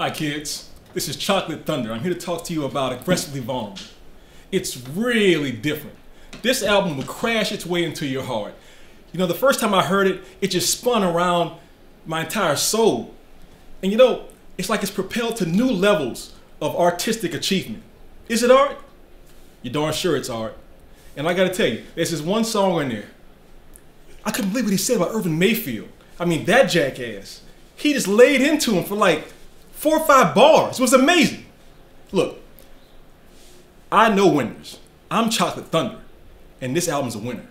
Hi, kids. This is Chocolate Thunder. I'm here to talk to you about Aggressively Vulnerable. It's really different. This album will crash its way into your heart. You know, the first time I heard it, it just spun around my entire soul. And you know, it's like it's propelled to new levels of artistic achievement. Is it art? You're darn sure it's art. And I gotta tell you, there's this one song in there. I couldn't believe what he said about Irvin Mayfield. I mean, that jackass. He just laid into him for like four or five bars. It was amazing. Look, I know winners. I'm Chocolate Thunder, and this album's a winner.